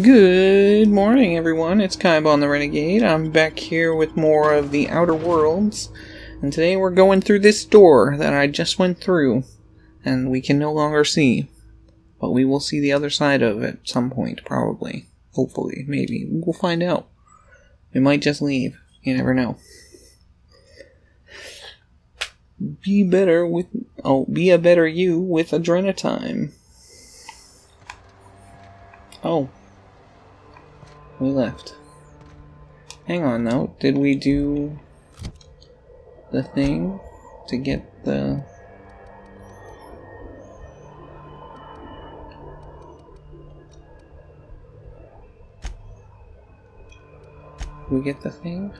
Good morning, everyone. It's Kybon the Renegade. I'm back here with more of the Outer Worlds, and today we're going through this door that I just went through, and we can no longer see. But we will see the other side of it at some point, probably. Hopefully, maybe. We'll find out. We might just leave. You never know. Be better with. Oh, be a better you with Adrenatime. Oh. We left. Hang on though, did we do the thing to get the we get the thing?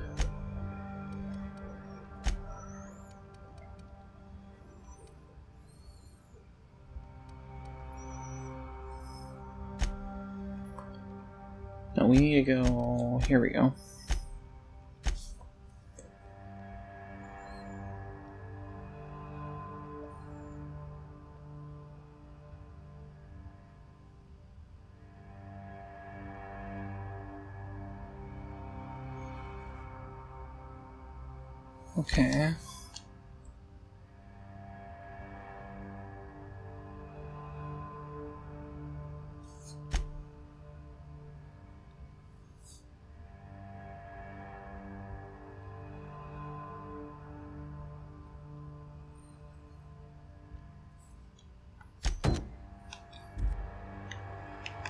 We need to go. Here we go. Okay.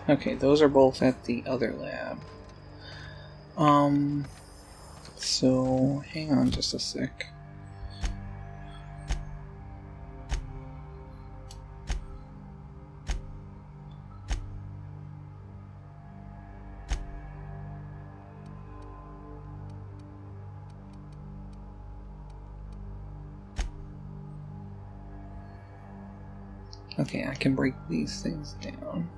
Okay, those are both at the other lab. Um, so hang on just a sec. Okay, I can break these things down.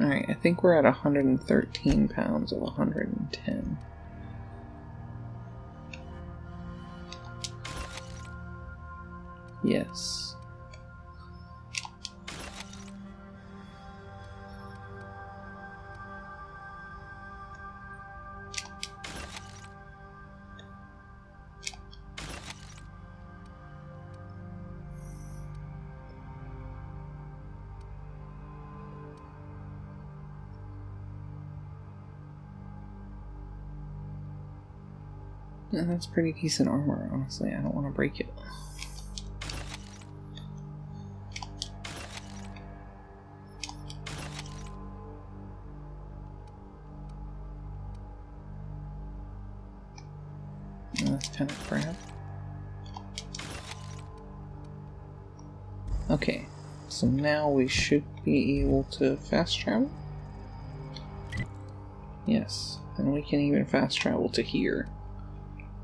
Alright, I think we're at 113 pounds of 110. Yes. That's pretty decent armor, honestly. I don't want to break it. That's kind of crap. Okay, so now we should be able to fast travel? Yes, and we can even fast travel to here.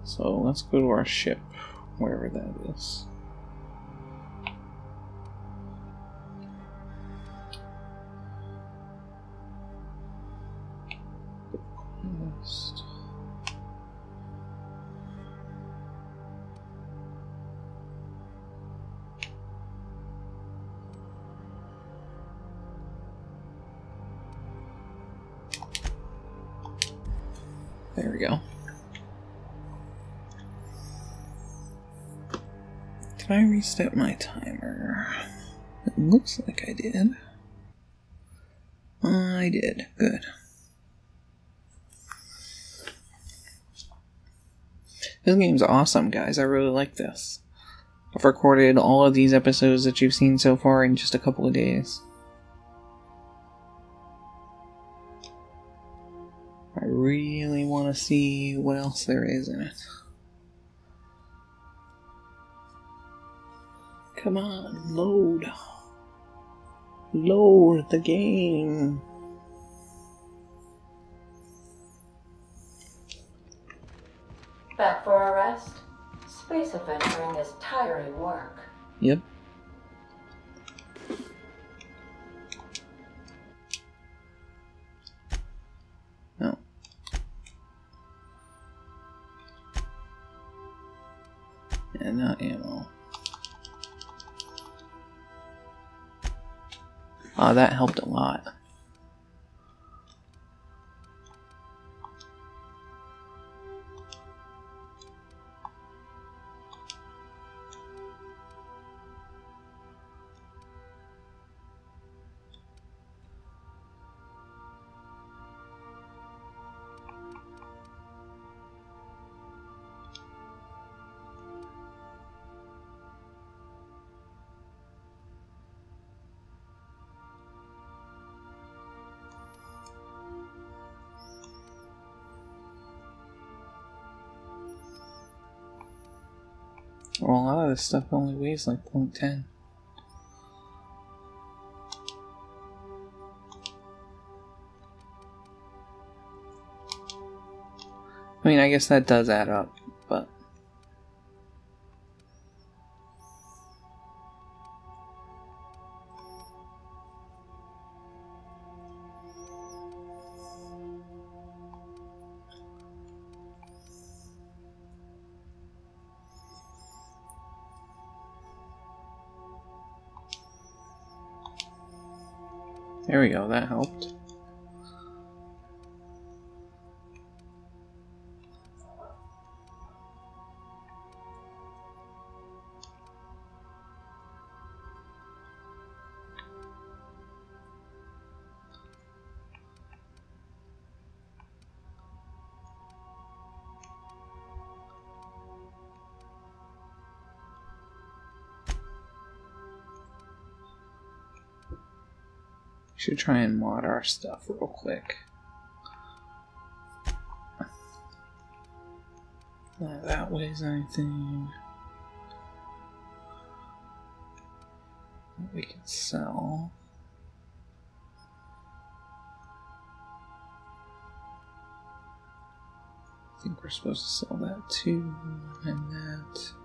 So let's go to our ship, wherever that is. Reset my timer? It looks like I did. I did. Good. This game's awesome, guys. I really like this. I've recorded all of these episodes that you've seen so far in just a couple of days. I really want to see what else there is in it. Come on, load. Load the game. Back for a rest? Space adventuring is tiring work. Yep. No. And not ammo. Ah, that helped a lot. Well, a lot of this stuff only weighs like 0.10. I mean, I guess that does add up, There we go, that helped. Should try and mod our stuff real quick. Not that weighs anything. We can sell. I think we're supposed to sell that too, and that.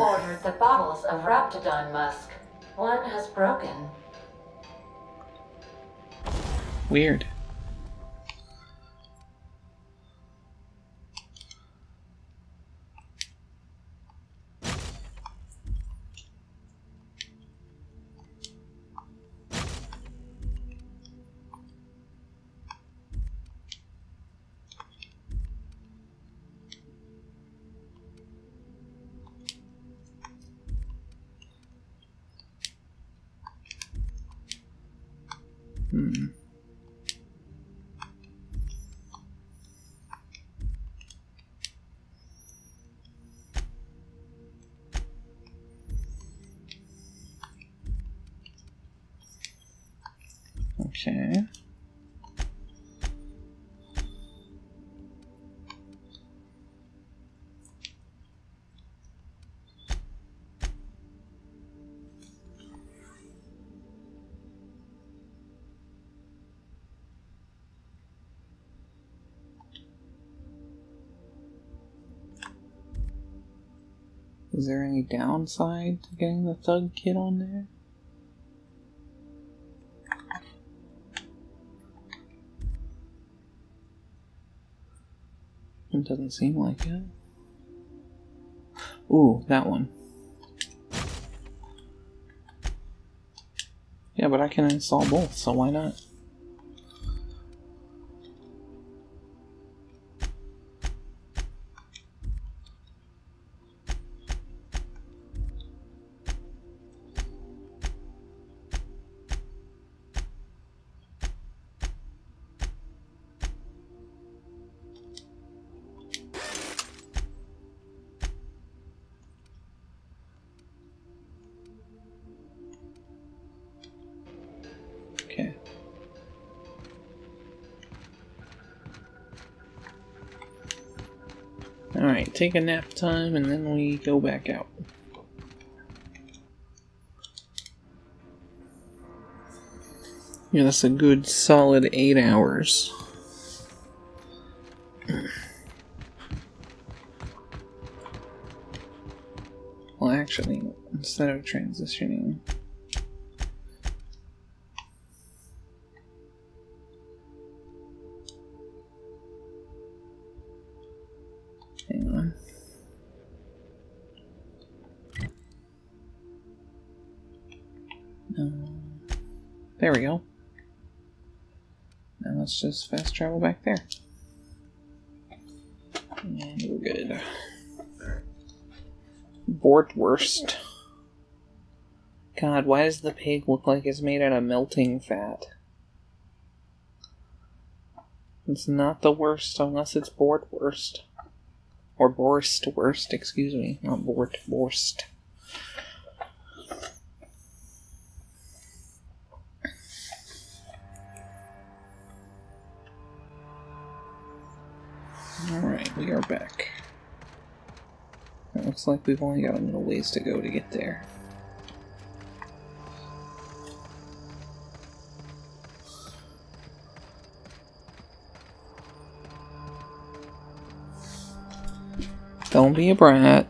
Ordered the bottles of Raptidon musk? One has broken. Weird. Okay. Is there any downside to getting the thug kit on there? Doesn't seem like it. Ooh, that one. Yeah, but I can install both, so why not? Alright, take a nap time and then we go back out. Yeah, that's a good solid eight hours. Well, actually, instead of transitioning, There we go. Now let's just fast travel back there. And we're good. Bortwurst. God, why does the pig look like it's made out of melting fat? It's not the worst unless it's Bortwurst. Or Boarstwurst, excuse me. Not Bortwurst. Like we've only got a little ways to go to get there. Don't be a brat.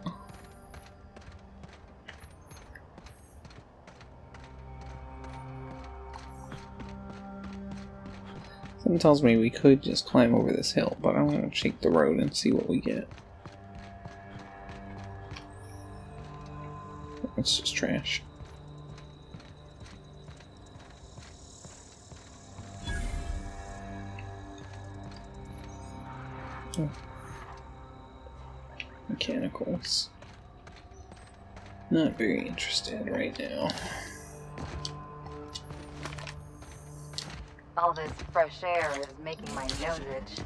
Something tells me we could just climb over this hill, but I'm gonna shake the road and see what we get. It's just trash. Oh. Mechanicals. Not very interested right now. All this fresh air is making my nose itch.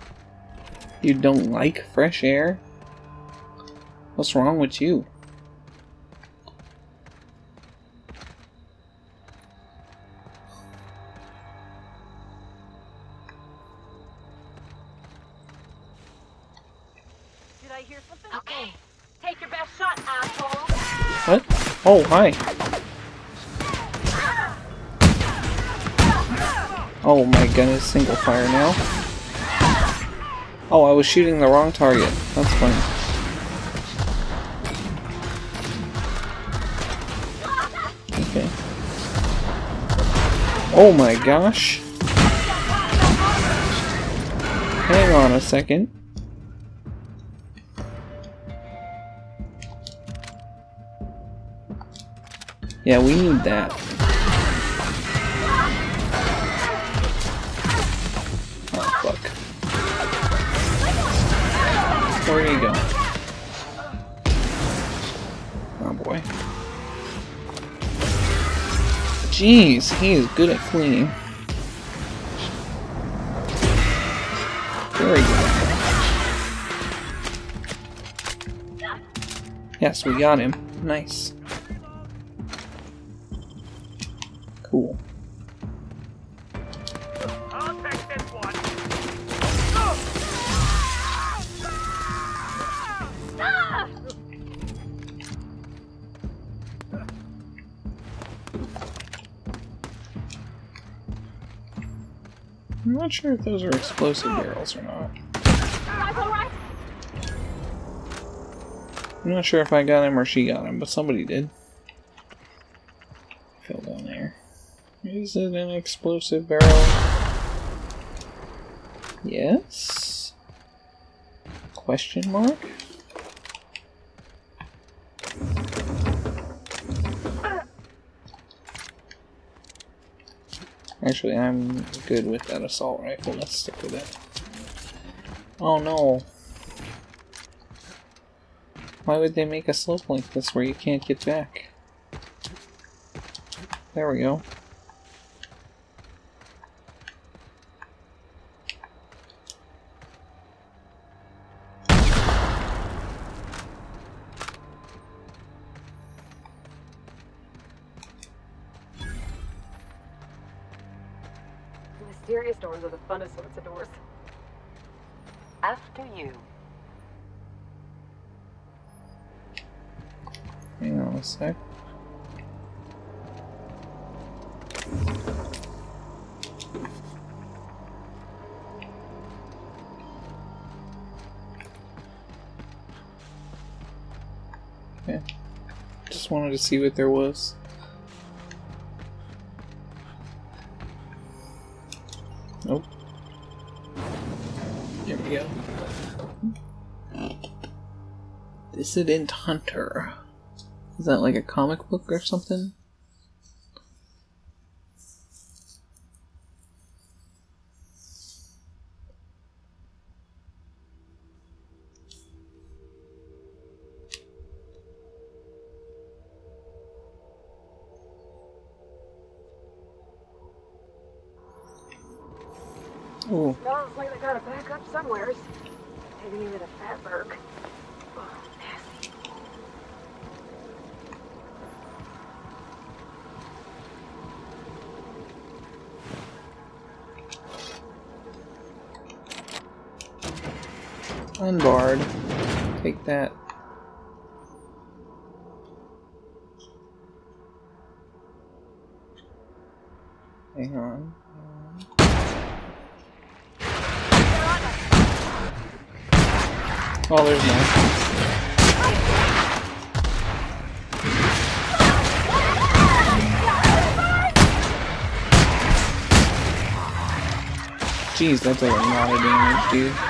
You don't like fresh air? What's wrong with you? Did I hear something? Okay, take your best shot, asshole. What? Oh, hi. Oh my goodness, single fire now. Oh, I was shooting the wrong target. That's funny. Okay. Oh my gosh. Hang on a second. Yeah, we need that. Oh, fuck. Where do you go? Oh boy. Jeez, he is good at fleeing. Very good. Yes, we got him. Nice. Cool. I'll take this one. I'm not sure if those are explosive barrels or not. I'm not sure if I got him or she got him, but somebody did. Fell down there. Is it an explosive barrel? Yes? Question mark? Actually, I'm good with that assault rifle. Let's stick with it. Oh no. Why would they make a slope like this where you can't get back? There we go. See what there was. Nope. There we go. Dissident Hunter. Is that like a comic book or something? Take that. Hang on. Oh, there's more. Jeez, that's a lot of damage, dude.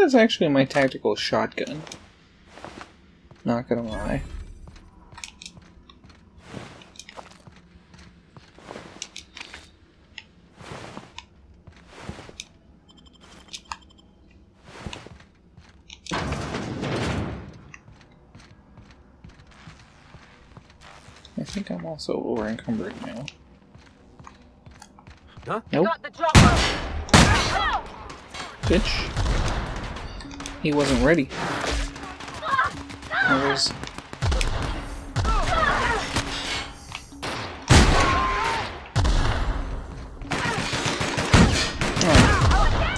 That's actually my tactical shotgun. Not gonna lie. I think I'm also over encumbered now. Huh? Nope. Got the! Bitch. He wasn't ready. There was.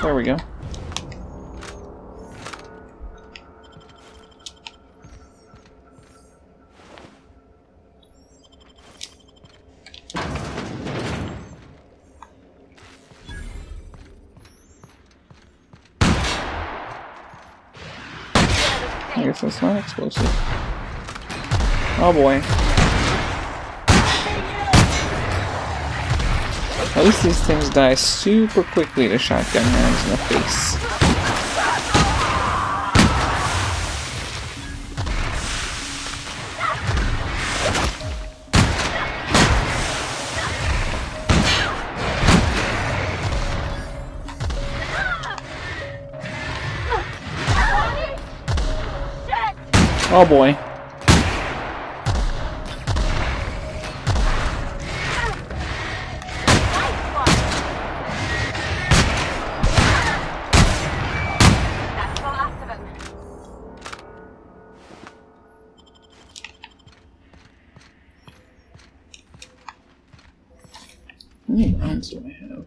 There we go. Explosive. Oh boy. At least these things die super quickly to shotgun rounds in the face. Oh, I boy.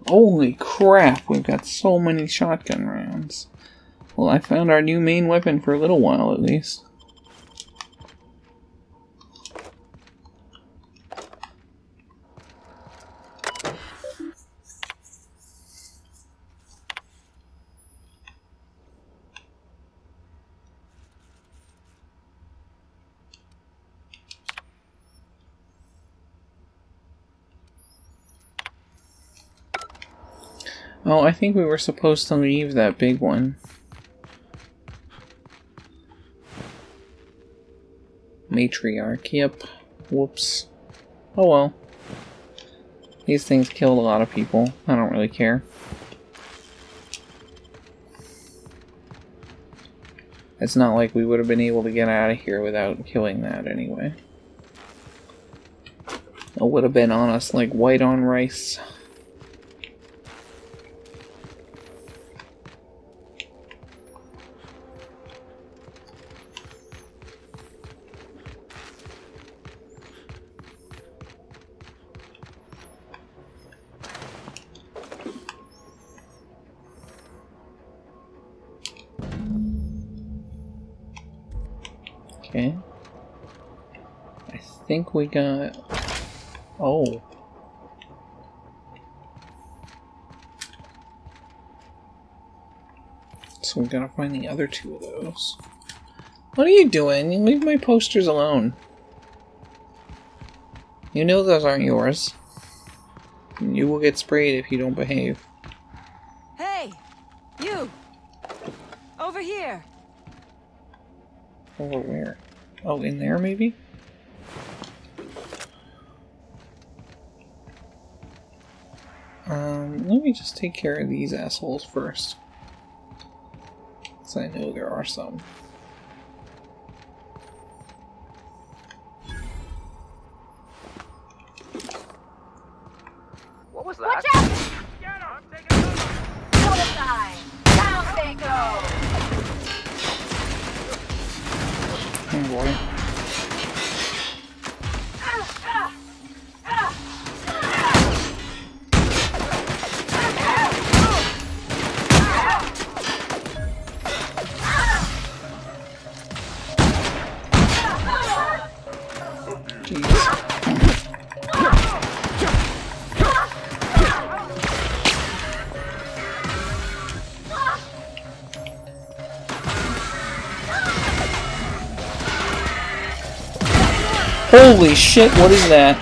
Holy crap, we've got so many shotgun rounds. Well, I found our new main weapon for a little while at least. Oh, I think we were supposed to leave that big one. Matriarch, yep. Whoops. Oh well. These things killed a lot of people. I don't really care. It's not like we would have been able to get out of here without killing that anyway. It would have been on us like white on rice. We got. Oh. So we gotta find the other two of those. What are you doing? You leave my posters alone. You know those aren't yours. You will get sprayed if you don't behave. Hey! You! Over here! Over where? Oh, in there maybe? Um, let me just take care of these assholes first. Because I know there are some. Holy shit, what is that?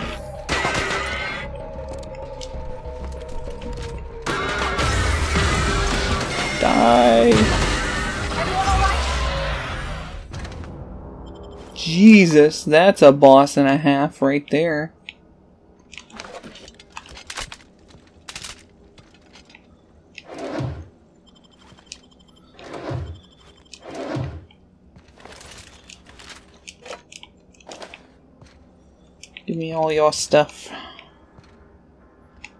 Die. Jesus, that's a boss and a half right there. Give me all your stuff.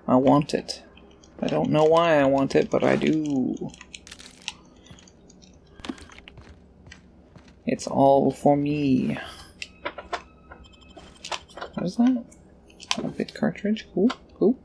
I want it. I don't know why I want it, but I do. It's all for me. What is that? A bit cartridge. Cool, cool.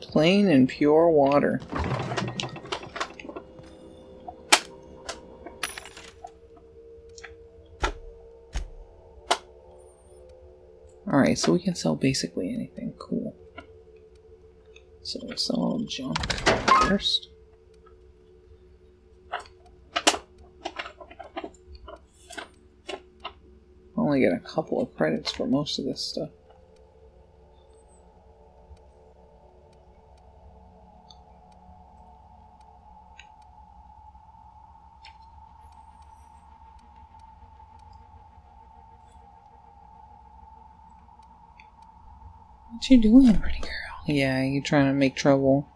Plain and pure water. Alright, so we can sell basically anything. Cool. So we'll sell all junk first. Only get a couple of credits for most of this stuff. You doing, pretty girl? Yeah, you trying to make trouble.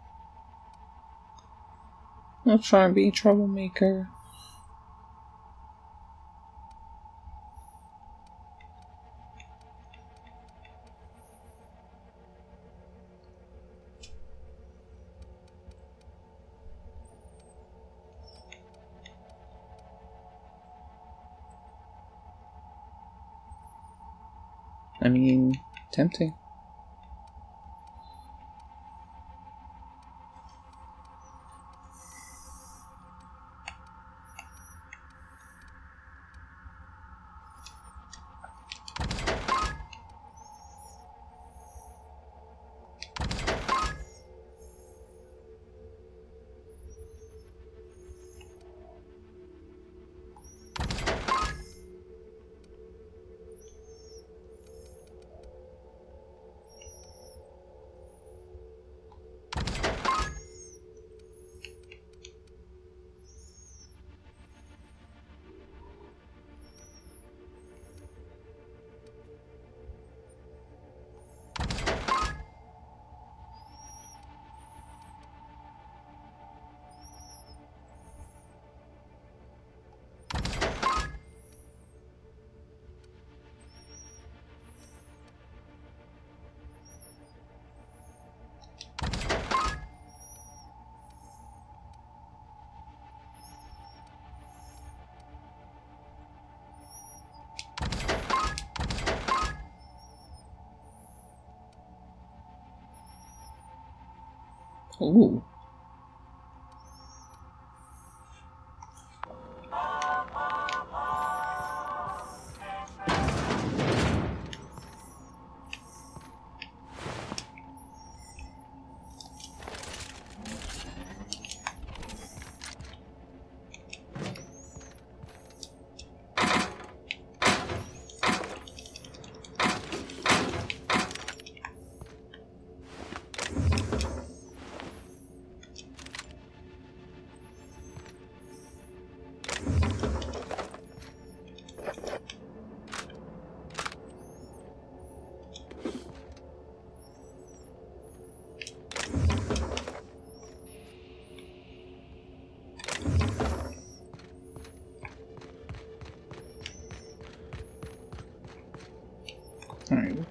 I'm trying to be a troublemaker. I mean, tempting. Ooh.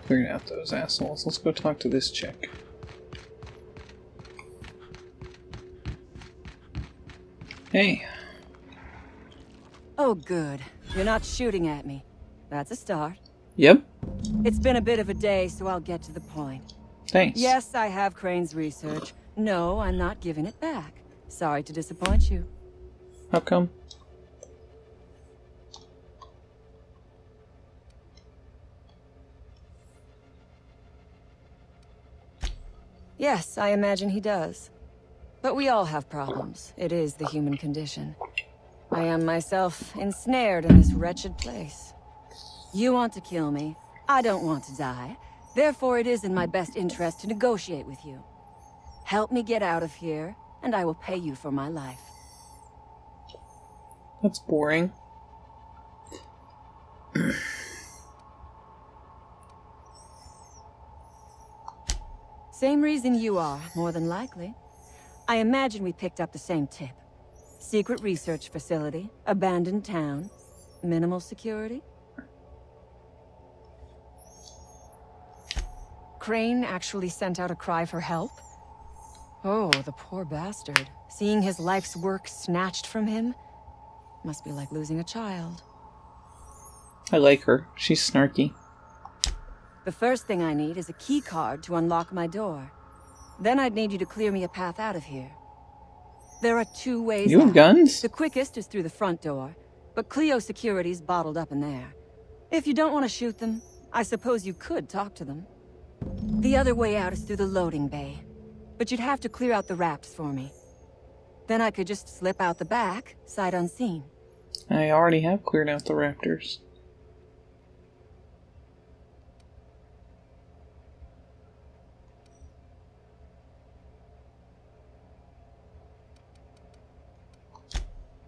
Cleared out those assholes. Let's go talk to this chick. Hey, Oh, good. You're not shooting at me. That's a start. yep, It's been a bit of a day, so I'll get to the point. thanks. Yes, I have Crane's research. No, I'm not giving it back. Sorry to disappoint you. How come? Yes, I imagine he does. But we all have problems. It is the human condition. I am myself ensnared in this wretched place. You want to kill me. I don't want to die. Therefore, it is in my best interest to negotiate with you. Help me get out of here, and I will pay you for my life. That's boring. Same reason you are, more than likely. I imagine we picked up the same tip. Secret research facility, abandoned town, minimal security. Crane actually sent out a cry for help? Oh, the poor bastard. Seeing his life's work snatched from him? Must be like losing a child. I like her. She's snarky. The first thing I need is a key card to unlock my door. Then I'd need you to clear me a path out of here. There are two ways You have out. guns? The quickest is through the front door, but Cleo security's bottled up in there. If you don't want to shoot them, I suppose you could talk to them. The other way out is through the loading bay, but you'd have to clear out the rafts for me. Then I could just slip out the back, sight unseen. I already have cleared out the raptors.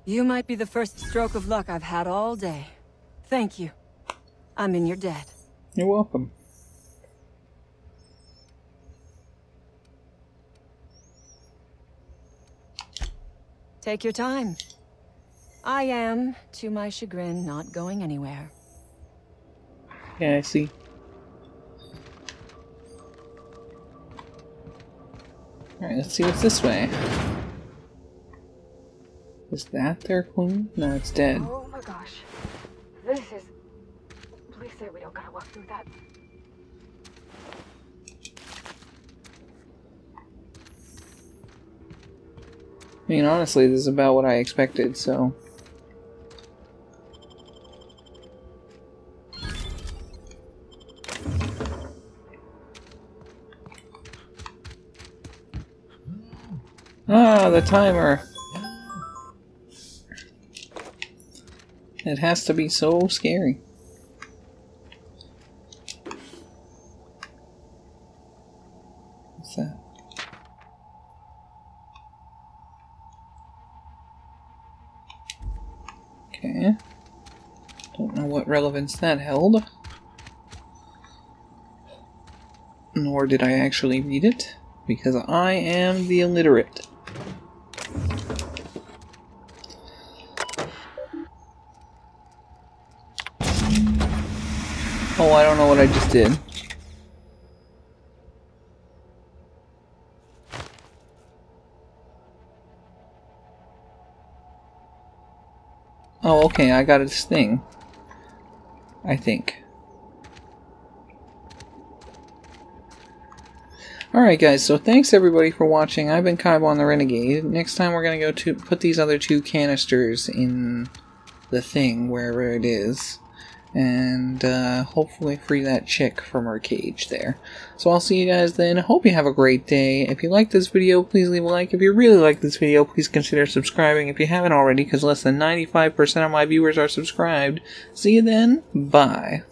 You might be the first stroke of luck I've had all day. Thank you. I'm in your debt. You're welcome. Take your time. I am, to my chagrin, not going anywhere. Yeah, I see. Alright, let's see what's this way. Is that their queen? No, it's dead. Oh my gosh. This is. Please say we don't gotta walk through that. I mean, honestly, this is about what I expected, so. Ah, the timer! It has to be so scary. What's that? Okay. Don't know what relevance that held. Nor did I actually read it, because I am the illiterate. Oh, I don't know what I just did. Oh, okay, I got this thing. I think. Alright guys, so thanks everybody for watching. I've been Kybon the Renegade. Next time we're gonna go to put these other two canisters in the thing, wherever it is. And uh, hopefully free that chick from her cage there. So I'll see you guys then. Hope you have a great day. If you like this video, please leave a like. If you really like this video, please consider subscribing if you haven't already, because less than 95% of my viewers are subscribed. See you then. Bye.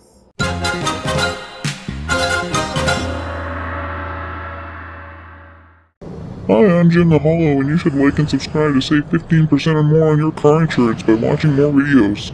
Hi, I'm Jim the Hollow, and you should like and subscribe to save 15% or more on your car insurance by watching more videos.